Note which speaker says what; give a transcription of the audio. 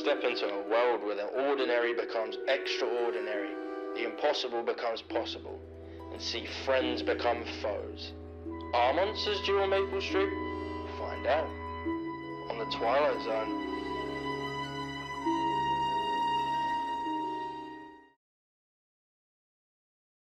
Speaker 1: Step into a world where the ordinary becomes extraordinary, the impossible becomes possible, and see friends become foes. Are monsters due on Maple Street? Find out. On the Twilight Zone.